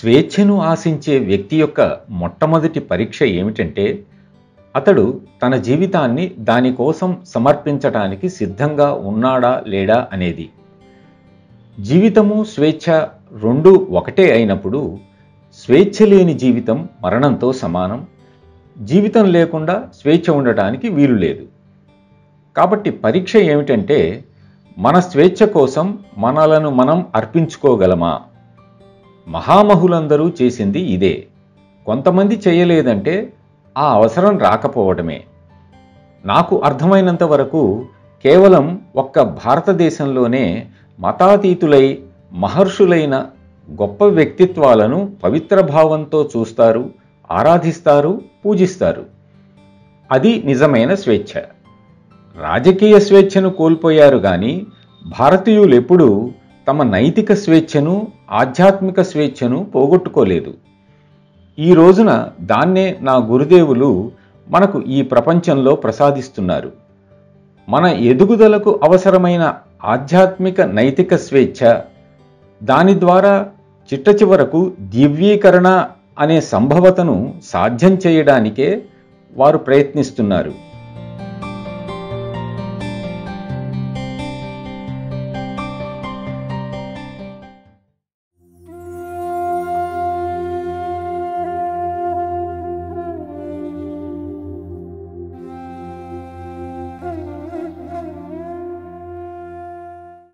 స్వేచ్ఛను ఆశించే వ్యక్తి యొక్క మొట్టమొదటి పరీక్ష ఏమిటంటే అతడు తన జీవితాన్ని దానికోసం సమర్పించటానికి సిద్ధంగా ఉన్నాడా లేడా అనేది. జీవితము స్వేచ్ఛ రెండూ ఒకటే అయినప్పుడు స్వేచ్ఛ లేని జీవితం మరణంతో సమానం. జీవితం లేకుండా స్వేచ్ఛ ఉండటానికి వీలు లేదు. కాబట్టి పరీక్ష ఏమిటంటే మన స్వేచ్ఛ కోసం మనలను మనం అర్పించుకోగలమా? మహామహులందరూ చేసింది ఇదే. కొంతమంది చేయలేదంటే ఆ అవసరం రాకపోవడమే. నాకు అర్థమైనంత వరకు కేవలం ఒక్క భారతదేశంలోనే మతాతీతులై మహర్షులైన గొప్ప వ్యక్తిత్వాలను పవిత్ర భావంతో చూస్తారు ఆరాధిస్తారు పూజిస్తారు. అది నిజమైన స్వేచ్ఛ. రాజకీయ స్వేచ్ఛను కోల్పోయారు గాని భారతీయులెప్పుడూ తమ నైతిక స్వేచ్ఛను ఆధ్యాత్మిక స్వేచ్ఛను పోగొట్టుకోలేదు. ఈ రోజున దాన్నే నా గురుదేవులు మనకు ఈ ప్రపంచంలో ప్రసాదిస్తున్నారు. మన ఎదుగుదలకు అవసరమైన ఆధ్యాత్మిక నైతిక స్వేచ్ఛ దాని ద్వారా చిట్ట చివరకు దివ్యీకరణ అనే సంభవతను సాధ్యం చేయడానికే వారు ప్రయత్నిస్తున్నారు.